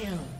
kill.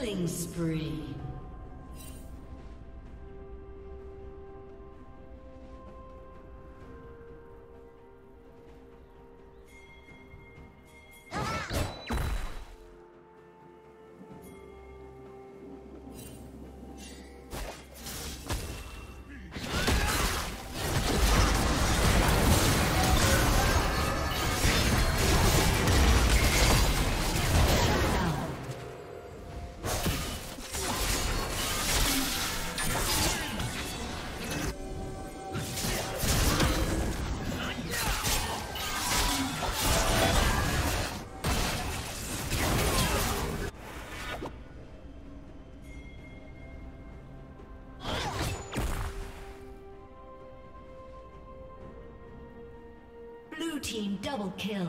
Killing spree. Team double kill.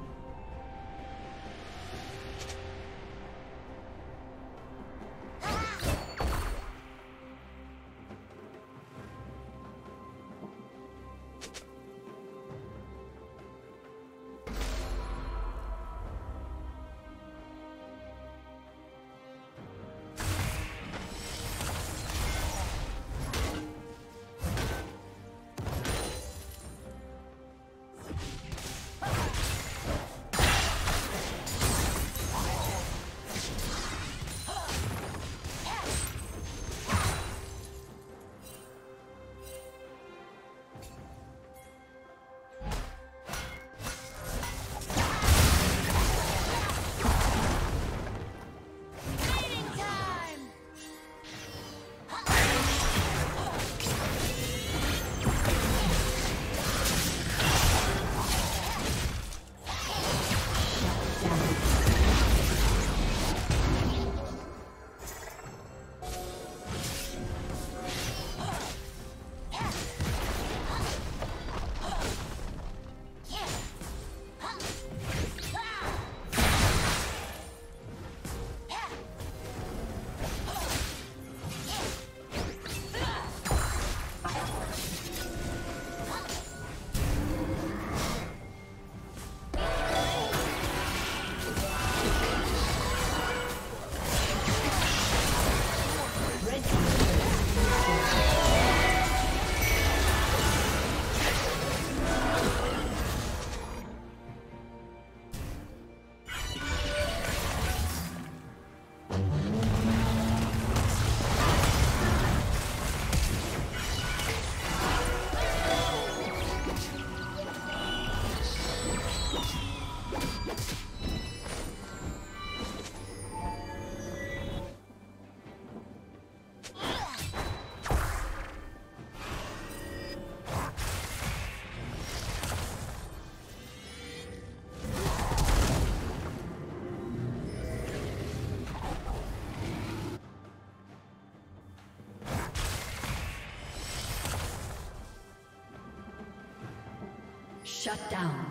Shut down.